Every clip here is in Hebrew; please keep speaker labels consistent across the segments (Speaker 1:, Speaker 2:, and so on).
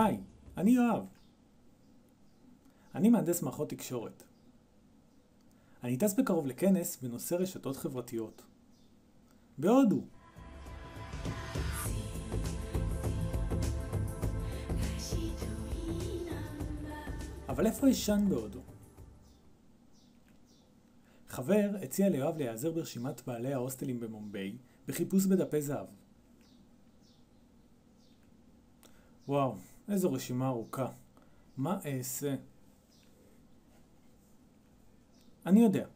Speaker 1: היי, אני יואב. אני מהנדס מערכות תקשורת. אני טס בקרוב לכנס בנושא רשתות חברתיות. בהודו. אבל איפה ישן בהודו? חבר הציע ליואב להיעזר ברשימת בעלי ההוסטלים במומביי בחיפוש בדפי זהב. וואו, איזו רשימה ארוכה. מה אעשה? אני יודע.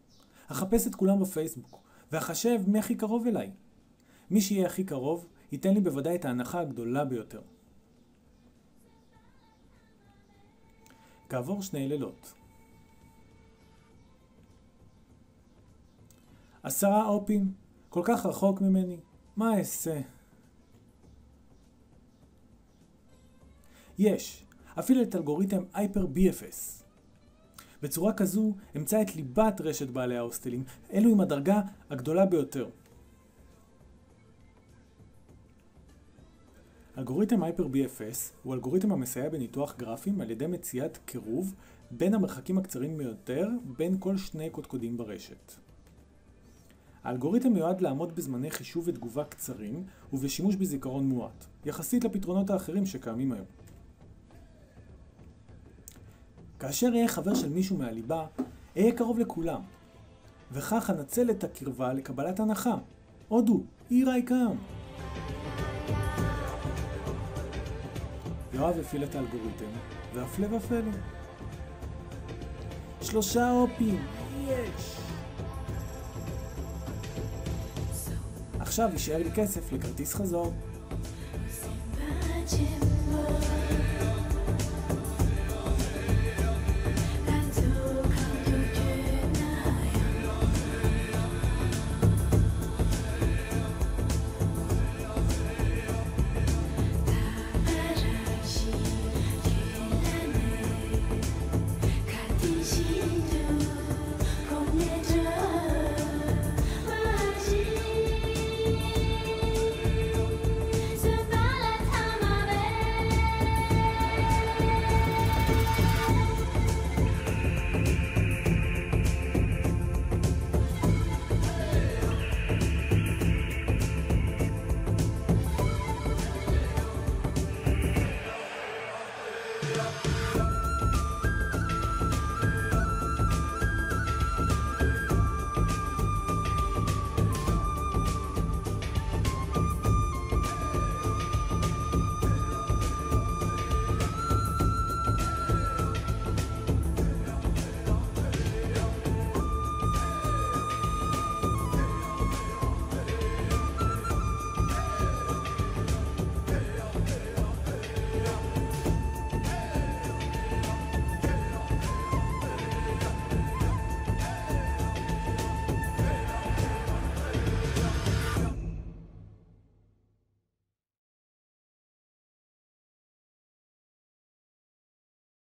Speaker 1: אחפש את כולם בפייסבוק, ואחשב מי הכי קרוב אליי. מי שיהיה הכי קרוב, ייתן לי בוודאי את ההנחה הגדולה ביותר. כעבור שני לילות. עשרה אופים, כל כך רחוק ממני, מה אעשה? יש, אפילו את אלגוריתם הייפר BFS. בצורה כזו אמצא את ליבת רשת בעלי ההוסטלים, אלו עם הדרגה הגדולה ביותר. אלגוריתם הייפר BFS הוא אלגוריתם המסייע בניתוח גרפים על ידי מציאת קירוב בין המרחקים הקצרים ביותר בין כל שני קודקודים ברשת. האלגוריתם מיועד לעמוד בזמני חישוב ותגובה קצרים ובשימוש בזיכרון מועט, יחסית לפתרונות האחרים שקיימים היום. כאשר אהיה חבר של מישהו מהליבה, אהיה קרוב לכולם, וכך אנצל את הקרבה לקבלת הנחה. הודו, I come. יואב הפעיל את האלגוריתם, והפלא ופלא. שלושה אופים, יש! עכשיו יישאר לי כסף לכרטיס חזור. Yeah.